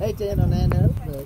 Hey, trên này nè, nước được.